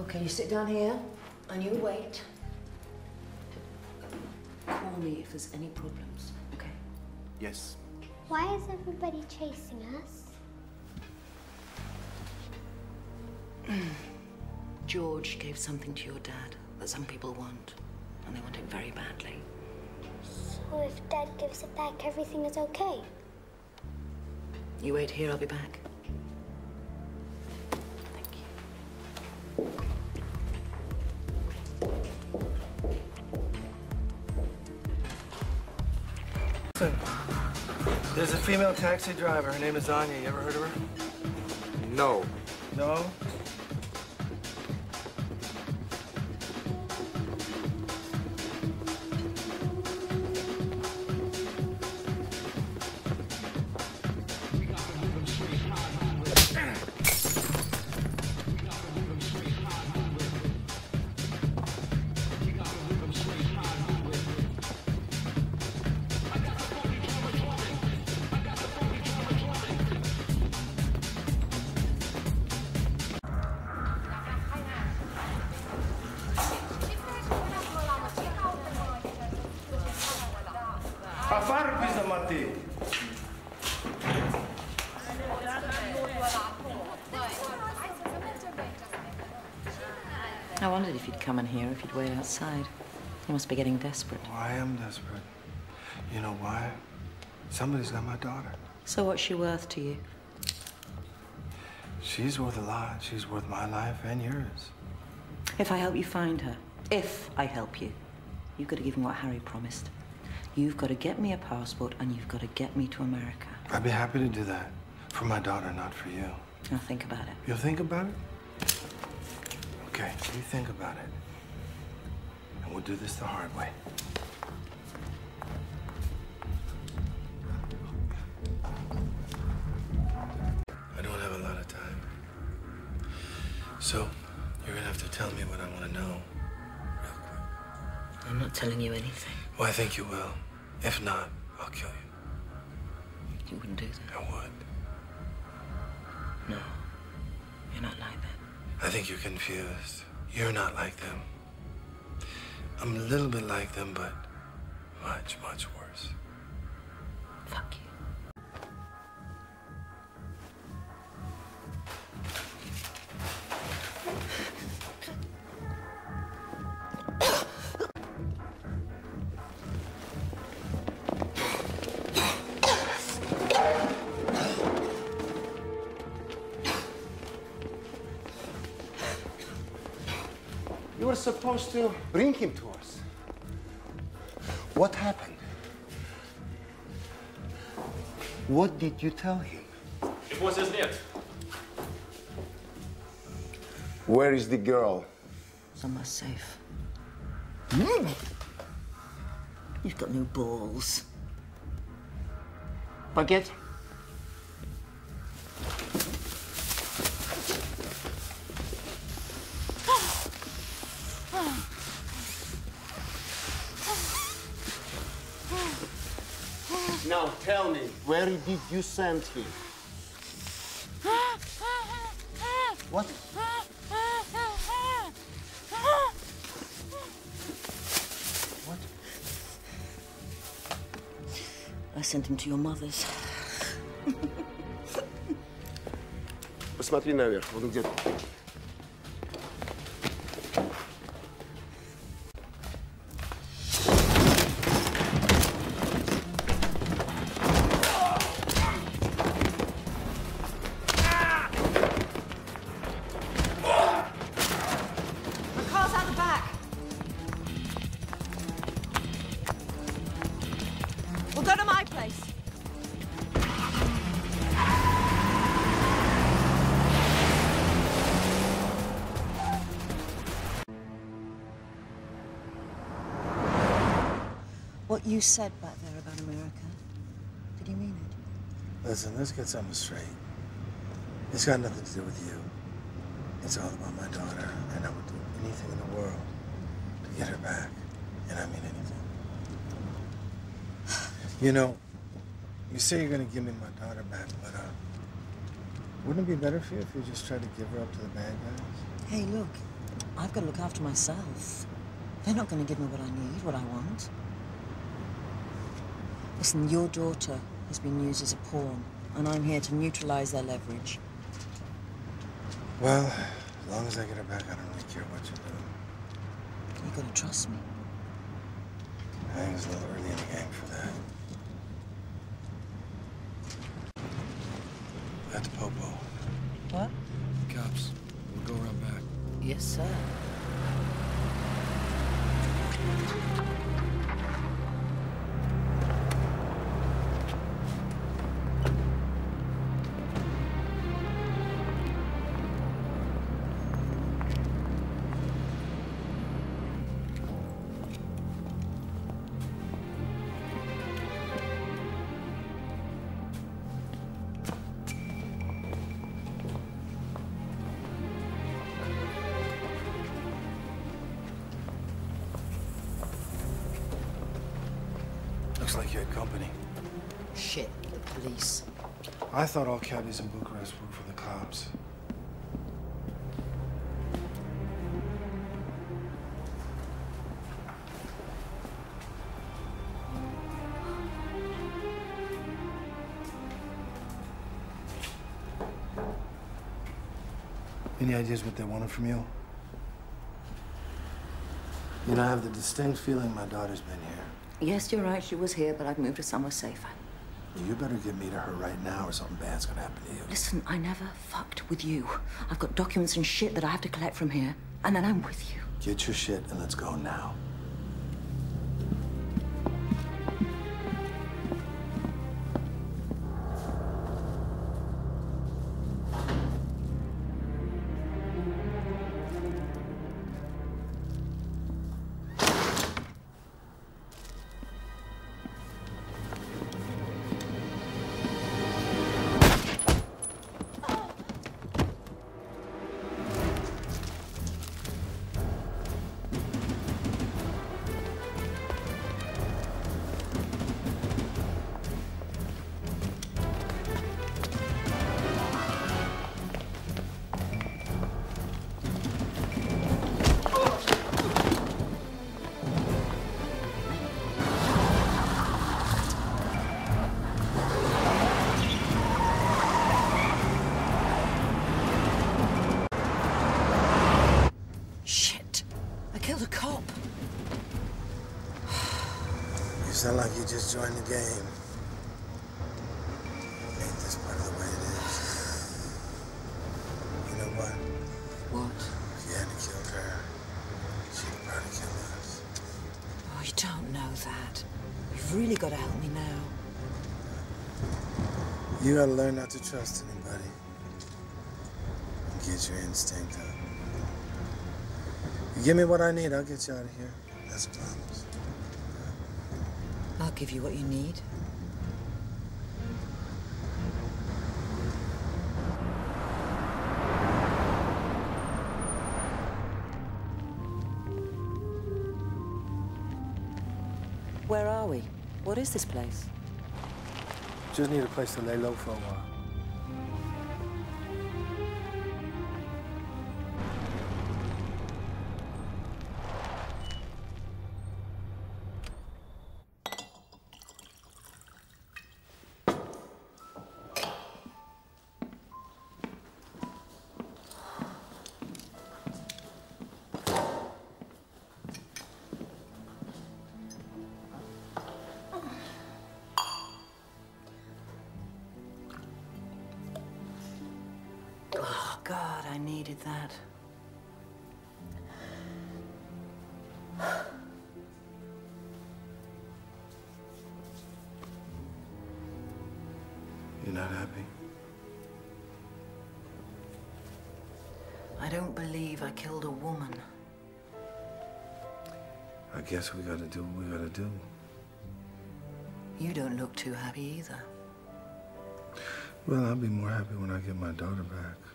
Okay, you sit down here and you wait. Call me if there's any problems, okay? Yes. Why is everybody chasing us? George gave something to your dad that some people want, and they want it very badly. So if Dad gives it back, everything is okay? You wait here, I'll be back. Listen, there's a female taxi driver. Her name is Anya. You ever heard of her? No. No? Afară, piză, Matei! I wondered if you'd come in here, if you'd wait outside. You must be getting desperate. Oh, I am desperate. You know why? Somebody's got my daughter. So what's she worth to you? She's worth a lot. She's worth my life and yours. If I help you find her, if I help you, you've got to give me what Harry promised. You've got to get me a passport and you've got to get me to America. I'd be happy to do that. For my daughter, not for you. I'll think about it. You'll think about it? Okay, you think about it. And we'll do this the hard way. I don't have a lot of time. So, you're gonna have to tell me what I want to know. I'm not telling you anything. Well, I think you will. If not, I'll kill you. You wouldn't do that. I would. No. You're not like that. I think you're confused. You're not like them. I'm a little bit like them, but much, much worse. Fuck you. Supposed to bring him to us. What happened? What did you tell him? It was his net. Where is the girl? Somewhere safe. You've got no balls. Paquete? Now tell me, where did you send him? What? What? I sent him to your mother's. Посмотри наверх, он где-то. We'll go to my place. What you said back there about America, did you mean it? Listen, let's get something straight. It's got nothing to do with you. It's all about my daughter, and I would do anything in the world to get her back. And I mean anything. You know, you say you're gonna give me my daughter back, but uh, wouldn't it be better for you if you just tried to give her up to the bad guys? Hey, look, I've got to look after myself. They're not going to give me what I need, what I want. Listen, your daughter has been used as a pawn, and I'm here to neutralize their leverage. Well, as long as I get her back, I don't really care what you do. You gotta trust me. I think it's a little early in the game for that. Looks like you had company. Shit, the police. I thought all cabbies in Bucharest worked for the cops. Any ideas what they wanted from you? You know, I have the distinct feeling my daughter's been here. Yes, you're right, she was here, but I've moved her somewhere safer. You better get me to her right now or something bad's gonna happen to you. Listen, I never fucked with you. I've got documents and shit that I have to collect from here, and then I'm with you. Get your shit and let's go now. Sound like you just joined the game. Ain't this part of the way it is? You know what? What? If you hadn't killed her, she'd probably kill us. Oh, you don't know that. You've really got to help me now. You gotta learn not to trust anybody. Get your instinct up. You give me what I need, I'll get you out of here. That's a promise. I'll give you what you need. Where are we? What is this place? Just need a place to lay low for a while. I needed that. You're not happy? I don't believe I killed a woman. I guess we gotta do what we gotta do. You don't look too happy either. Well, I'll be more happy when I get my daughter back.